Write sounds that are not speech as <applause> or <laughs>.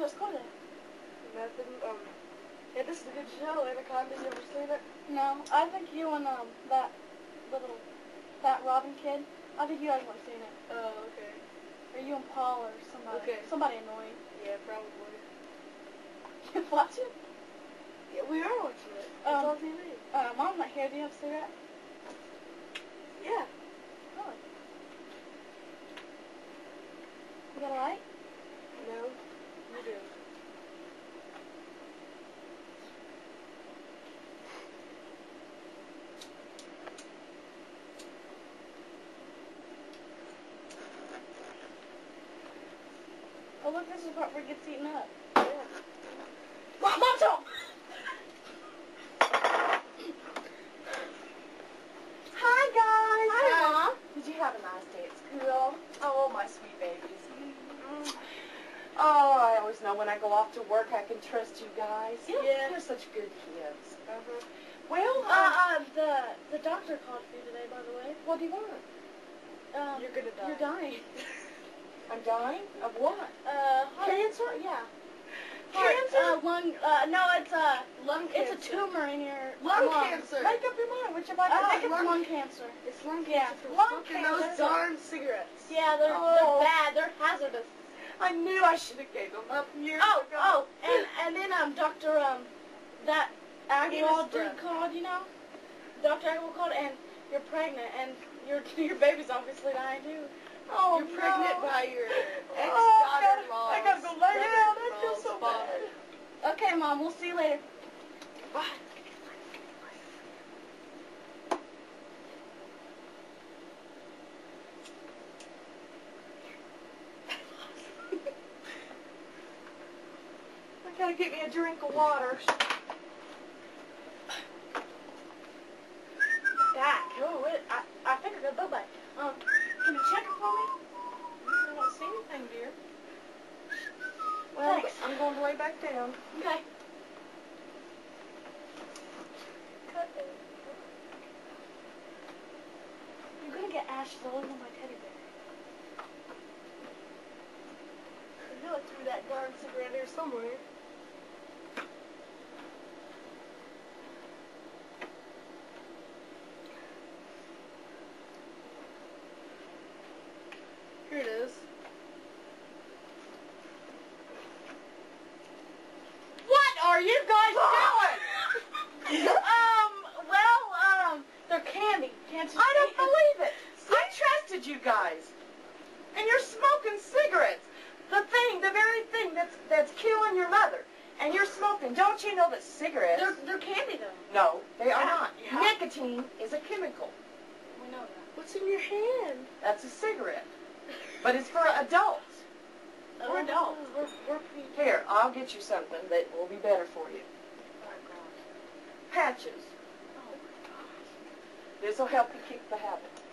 nascones. Nothing, um, yeah, this is a good show. Anaconda, you ever seen it? No, I think you and, um, that little, that Robin kid, I think you guys have seen it. Oh, okay. Or you and Paul or somebody. Okay. Somebody annoying. Yeah, probably. <laughs> You watch it? Yeah, we are watching it. It's um, on TV. Uh, Mom's not here. Do you have a cigarette? Yeah. Really? You got a light? Oh look, this is the part where it gets eaten up. Yeah. Mom, Mom's home. Hi guys. Hi, Mom. Did you have a nice day at school? Oh, my sweet babies. Oh, I always know when I go off to work I can trust you guys. Yeah. You're such good kids. Uh-huh. Well, Uh, uh, the the doctor called for you today, by the way. what do you want? Um, You're gonna die. You're dying. <laughs> I'm dying of what? Uh, heart, Cancer? Yeah. heart, Cancer? Uh, lung. Uh, no, it's a Lung it's cancer. a tumor in your Lung lung. cancer. Make up your mind. Which of I I can think it's of? lung cancer. It's lung cancer from lung cancer. those darn cigarettes. Yeah, they're Oh. they're bad. They're hazardous. I knew I should have gave them up years Oh, ago. oh, and and then um, Doctor um, that Agarwal dude called, you know, Doctor Agarwal called, and you're pregnant, and your <laughs> your baby's obviously dying too. Oh, You're pregnant by your <laughs> Oh, ex-daughter-in-law. I gotta go lay down. I feel so bad. Okay, Mom, we'll see you later. Bye. Gotta get me a drink of water. Dad, oh, it, I I think I got a bye. Um, can you check it for me? I don't see anything, dear. Well, Thanks. I'm going to lay back down. Okay. You're gonna get ashes all over my teddy bear. I know I threw that darn cigarette here somewhere. Here it is. What are you guys doing? um, well, um, they're I don't believe it. I trusted you guys. And you're smoking cigarettes. The thing, the very thing that's that's killing your mother. And you're smoking. Don't you know that cigarettes They're, they're candy though. No, they are not. yeah. Nicotine is a chemical. We know that. What's in your hand? That's a cigarette. <laughs> But it's for adults. We're oh, adults. We're, we're. Here, I'll get you something that will be better for you. Oh, Patches. This will help you kick the habit.